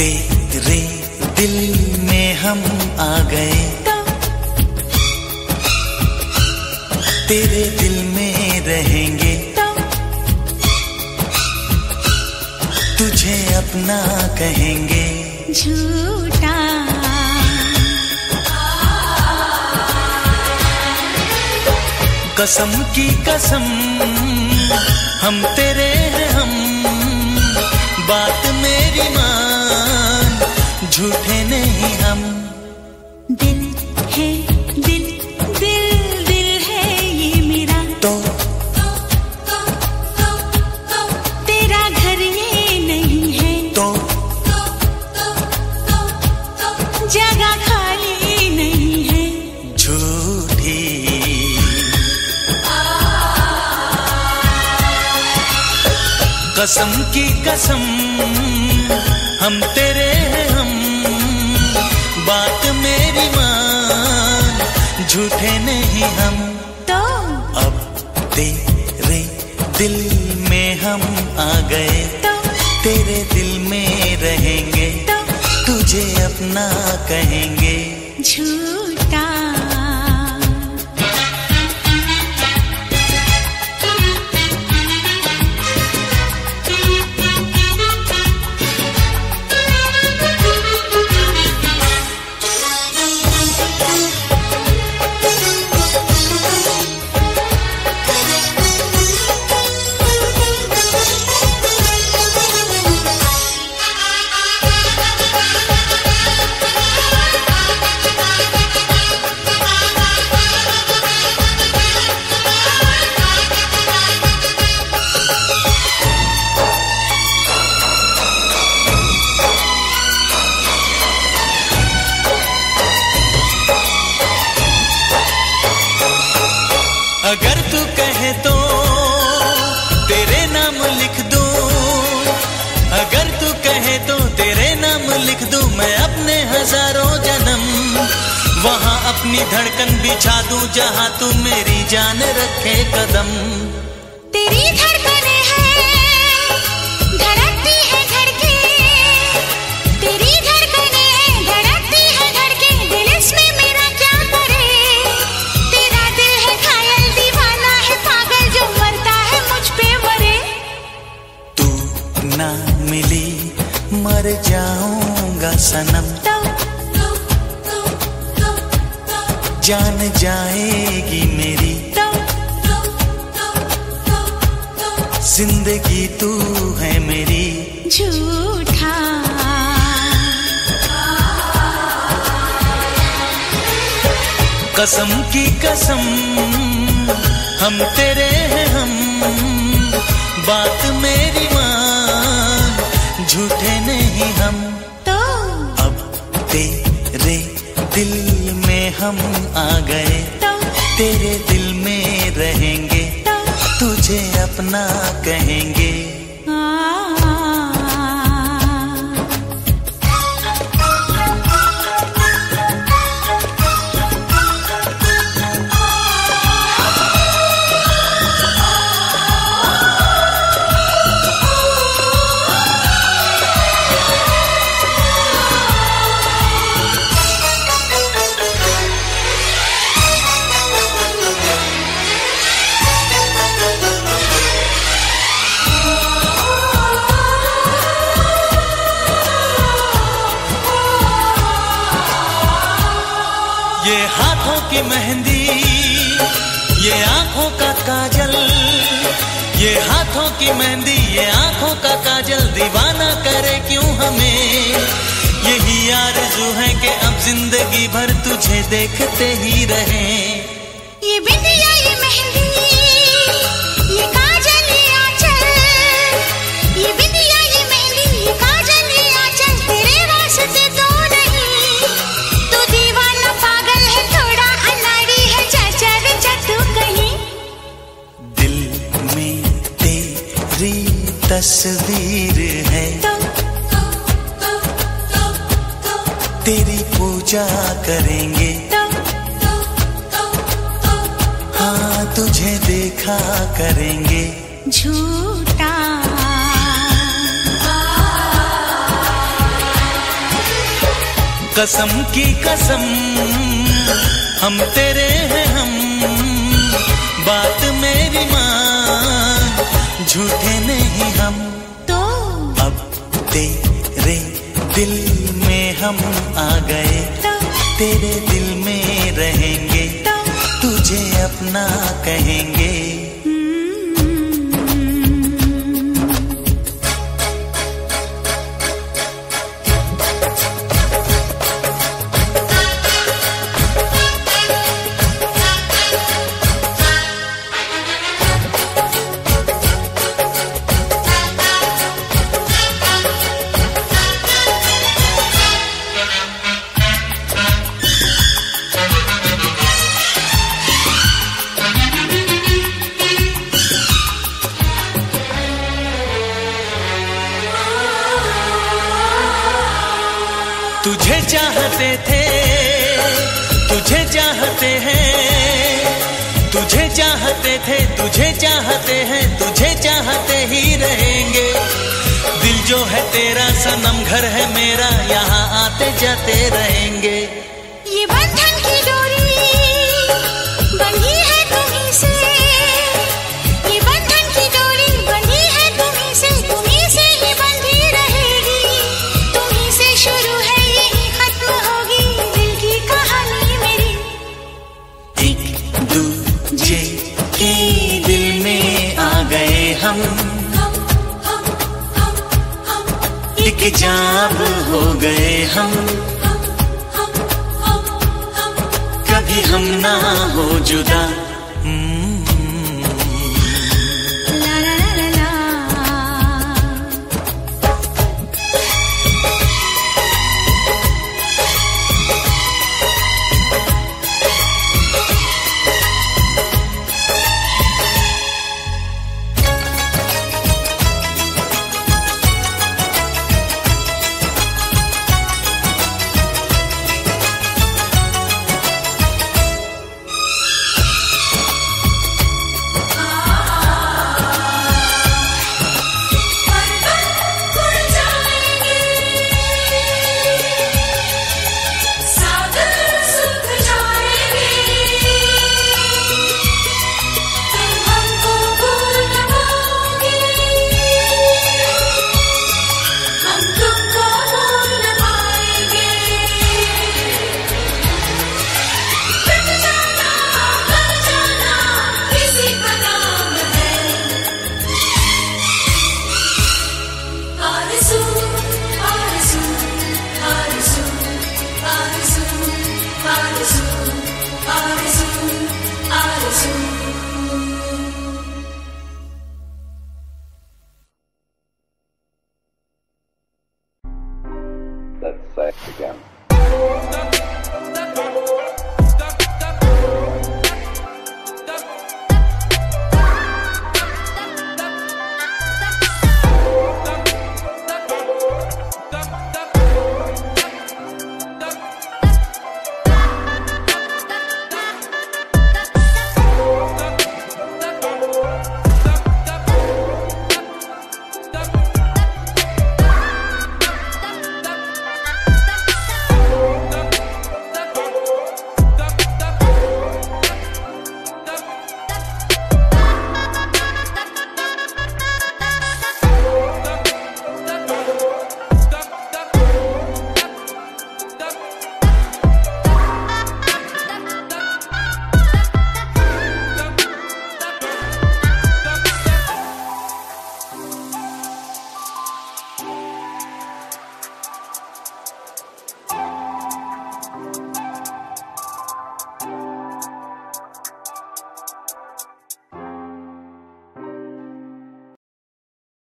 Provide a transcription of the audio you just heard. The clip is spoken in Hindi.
तेरे दिल में हम आ गए। तेरे दिल में रहेंगे। तुझे अपना कहेंगे। झूठा। कसम की कसम हम तेरे हैं हम। बात मेरी मान। झूठे नहीं हम। दिल है दिल दिल दिल है ये मेरा। तो? तो, तो, तो तेरा घर ये नहीं है। तो? जगह खाली नहीं है। झूठी। कसम की कसम हम तेरे झूठे नहीं हम। तो अब तेरे दिल में हम आ गए। तो तेरे दिल में रहेंगे। तो तुझे अपना कहेंगे। झूठा। मैं अपने हज़ारों जन्म, वहाँ अपनी धड़कन बिछा दूँ जहाँ तू मेरी जान रखे कदम। तेरी जान जाएगी मेरी। ज़िंदगी तू है मेरी। झूठा। कसम की कसम हम तेरे हैं हम। बात मेरी मान झूठे नहीं हम। तो अब तेरे दिल हम आ गए। तेरे दिल में रहेंगे। तुझे अपना कहेंगे। ये हाथों की मेहंदी, ये आँखों का काजल, ये हाथों की मेहंदी, ये आँखों का काजल, दीवाना करे क्यों हमें? यही आरज़ू है कि अब ज़िंदगी भर तुझे देखते ही रहें। तस्वीर है। तेरी पूजा करेंगे। हाँ तुझे देखा करेंगे। झूठा। कसम की कसम हम तेरे हैं हम। बात मेरी मान झूठे नहीं। तेरे दिल में हम आ गए। तेरे दिल में रहेंगे। तुझे अपना कहेंगे। चाहते थे। तुझे चाहते हैं। तुझे चाहते थे, तुझे चाहते हैं, तुझे चाहते ही रहेंगे। दिल जो है तेरा, सनम घर है मेरा, यहाँ आते जाते रहेंगे। ये बंधन की डोरी एक जाब हो गए हम। कभी हम ना हो जुदा। safe again.